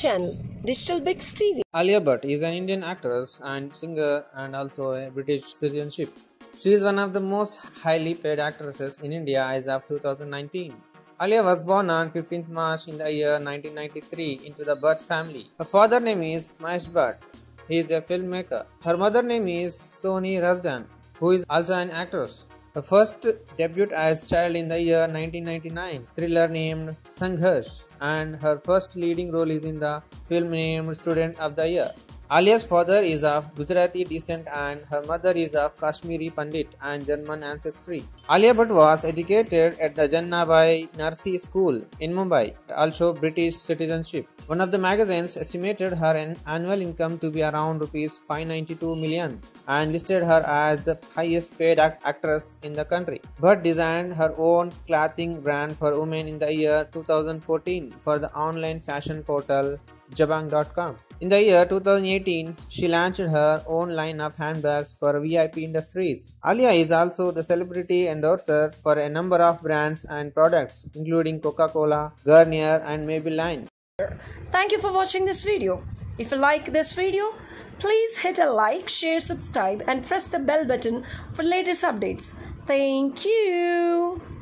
channel, Digital Bix TV. Alia Bhatt is an Indian actress and singer and also a British citizenship. She is one of the most highly paid actresses in India as of 2019. Alia was born on 15th March in the year 1993 into the Bhatt family. Her father name is Mahesh Bhatt. He is a filmmaker. Her mother name is Soni Razdan, who is also an actress. Her first debut as child in the year 1999, thriller named Sangharsh, and her first leading role is in the film named Student of the Year. Alia's father is of Gujarati descent and her mother is of Kashmiri Pandit and German ancestry. Alia Bhatt was educated at the Jamnabai Narsee School in Mumbai, also British citizenship. One of the magazines estimated her annual income to be around rupees 592 million and listed her as the highest paid act- actress in the country. Bhatt designed her own clothing brand for women in the year 2014 for the online fashion portal Jabong.com. In the year 2018, she launched her own line of handbags for VIP industries. Alia is also the celebrity endorser for a number of brands and products, including Coca-Cola, Garnier, and Maybelline. Thank you for watching this video. If you like this video, please hit a like, share, subscribe, and press the bell button for latest updates. Thank you.